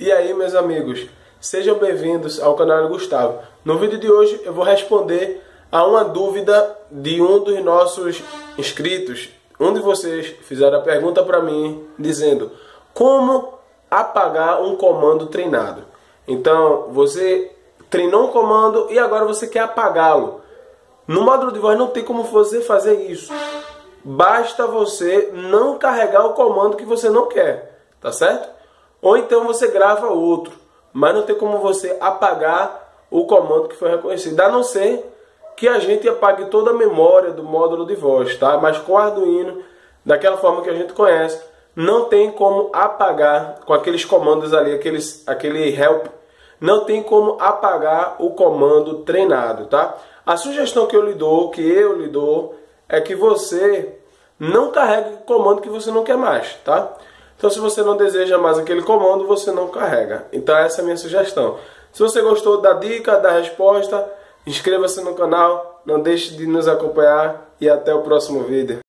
E aí, meus amigos, sejam bem-vindos ao canal Gustavo. No vídeo de hoje eu vou responder a uma dúvida de um dos nossos inscritos. Um de vocês fizeram a pergunta para mim dizendo como apagar um comando treinado. Então, você treinou um comando e agora você quer apagá-lo. No módulo de voz não tem como você fazer isso. Basta você não carregar o comando que você não quer, tá certo? Ou então você grava outro, mas não tem como você apagar o comando que foi reconhecido, a não ser que a gente apague toda a memória do módulo de voz, tá? Mas com o Arduino, daquela forma que a gente conhece, não tem como apagar com aqueles comandos ali, aqueles, aquele help, não tem como apagar o comando treinado, tá? A sugestão que eu lhe dou, que eu lhe dou, é que você não carregue comando que você não quer mais, tá? Então, se você não deseja mais aquele comando, você não carrega. Então, essa é a minha sugestão. Se você gostou da dica, da resposta, inscreva-se no canal, não deixe de nos acompanhar e até o próximo vídeo.